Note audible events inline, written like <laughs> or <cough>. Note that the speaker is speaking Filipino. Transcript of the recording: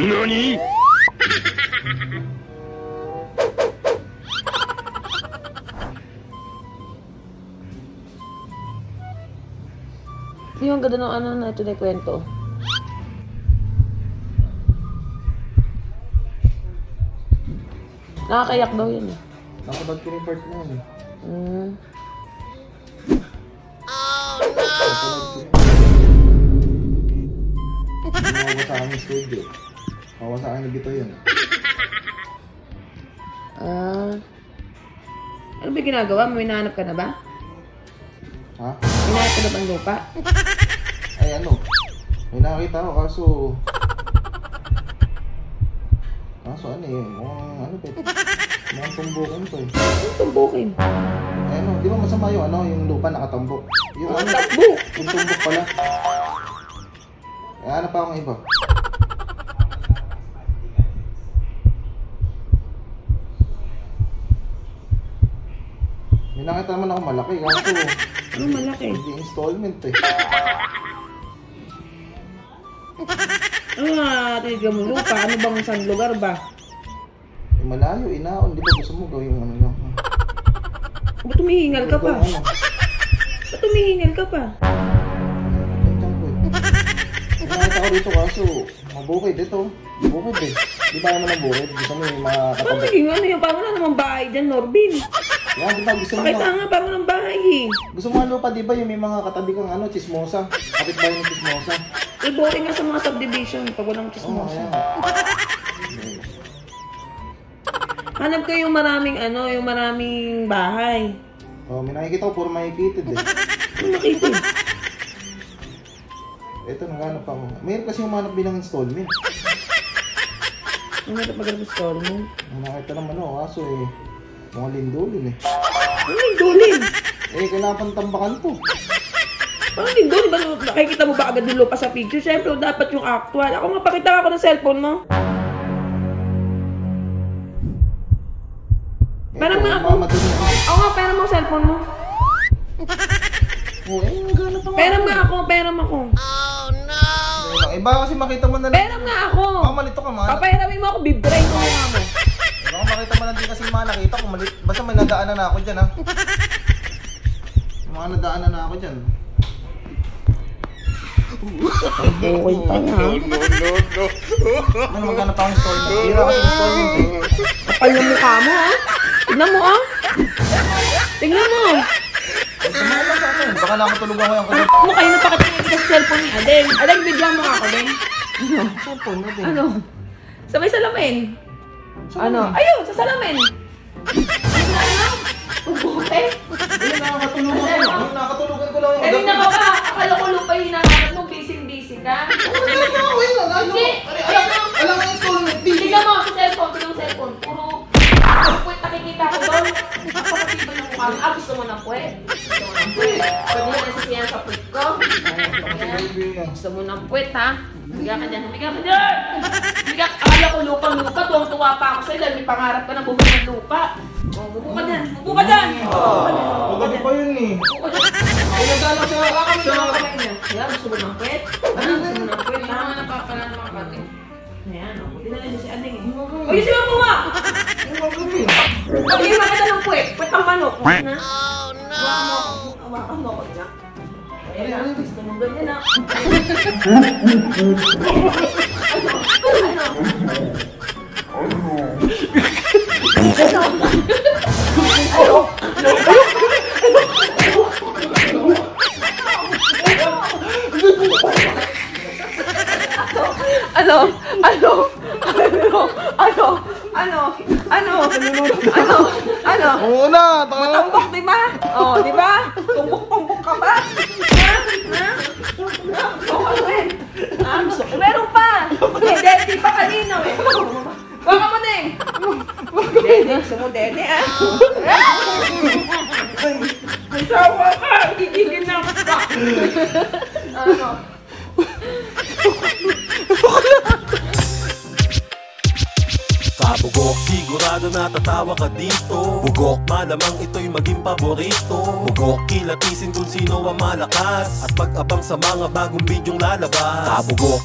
NANI?! Yung ganda ng ano na ito na kwento. Nakakayak daw yun eh. Nakapag ko yung part na yun eh. Mm. Mawawa sa akin studio. Mawawa sa akin nagito yun. Ah. Ano ba ginagawa mo? May nahanap ka na ba? Ha? May nahanap ka na bang lupa? Ay ano? May nakakita ako kaso... Kaso ano eh, mukhang ano pa Mukhang tumbukan to eh. Ano tumbukin? Ay ano, di ba masama yung ano, yung lupa nakatambok? Yung ano, Tambok! yung tumbok pala. Ay, ano pa akong iba? May nakita naman ako malaki, kaso Ano malaki? hindi installment eh. Ano nga tinigan mo lupa? Ano bang saan lugar ba? Eh, malayo, inaon, di ba gusto mo gawin yung ano lang? Ba't tumihingal ka pa? Ano? Ba't tumihingal ka pa? Nakita ko dito kaso, mabukid ito. Bukid eh. Di ba naman ang bukid? Gusto mo yung mga katabi. naging ano yun? Parang wala namang bahay dyan, Norbin. Yan, di ba gusto mo Pakita na, nga, parang walang bahay eh. gusto mo ang lupa di ba yung may mga katabi kang ano, chismosa. Kapit ba yung chismosa? Eh, boring nga sa mga subdivision pag walang oh, chismosa. ayan. Hanap ko yung maraming ano, yung maraming bahay. Oh, may nakikita ko, puro makikitid eh. Ano nakita? Ito, naghanap ako. Mayroon kasi umanap bilang installment. Ano ito pag? May nakita naman ako, kaso eh, mga lindolin eh. Ano yung dulin? Eh, kailangan pang tambakan to. Parang yung dulin ba? Nakikita mo ba agad yung lupa sa picture? Siyempre, dapat yung actual. Ako nga, pakita ako ng cellphone mo. Parang Ito, nga ako. Ako nga, pera mo cellphone mo. Oh, eh, ako. Pera nga ako, pera mo ako. Eh, baka kasi makita mo na lang. Pera nga ako. Baka malito ka man. Papahirawin mo ako, bibrain ko nga mo na din kasi mga nakita ko. Mali... Basta may nadaanan na ako dyan ha. Mga nadaanan na ako dyan. Bukoy pa nga. No, no, no, no. Ano magkano pa ang store mo? Hira ako yung store mo. Kapal na mukha mo ha. Tignan mo ah. Tignan mo. Sumala sa akin. Baka nakatulugan ko yan. Kasi... Ah, mo kayo napakatingin sa cellphone ni Adel. Adel, bigyan mo ako, Adel. Ano? Cellphone, Adel. Ano? Sabay sa lamin. Ano? Ayun, sa salamin. Na? Ubuti. Hindi nakakatulugan ko. Hindi nakakatulugan ko lang Kanina ka ba? Akala ko lupa hinahanap mo, busy-busy ka. Wala na ako yun. Hindi. Alam mo, yung installment fee. Tignan mo, sa cellphone, sa cellphone. Puro, puwet nakikita ko doon. Napakatiba ng mukha. Ah, gusto mo ng puwet? Gusto mo ng puwet? Pwede mo nasisiyan sa puwet ko? Gusto mo ng puwet, ha? Humiga ka dyan, humiga ka dyan! Humiga ka, akala ko lupang-lupa, tuwang-tuwa pa ako sa'yo dahil may pangarap ka na bumili ng lupa. Oh, bubo ka dyan, bubo ka dyan! Magabi pa yun eh. Bubo ka dyan! Ay, nagala sa kakamay na kamay niya. Gusto mo ng puwet? Ano, gusto mo ng ha? Ano napapala ng mga kapatid? Ayan, oh, na lang yung si Aning eh. O, yung si Mamo nga! Magabi. Pag yung makita ng puwet, puwet ang manok. Na? Oh, no! Hawakan mo ako niya. Ayan, gusto mo ganyan, ha? Ano? <laughs> Ano? Ano? Ano? Ano? Ano? Ano? Ano? Oo na. Matambok, di ba? Oh, di ba? Tumbok-tumbok ka ba? Ha? Ha? Ah, gusto ko. Meron pa. Dede, di ba kanino? Baka mo. Dede, gusto mo dede, ah. May sawa ka. Gigigin na ka. Ano? Sigurado natatawa ka dito. Bugok, malamang ito'y maging paborito. Bugok, kilatisin kung sino ang malakas. At pag-abang sa mga bagong bidyong lalabas. Tabugok,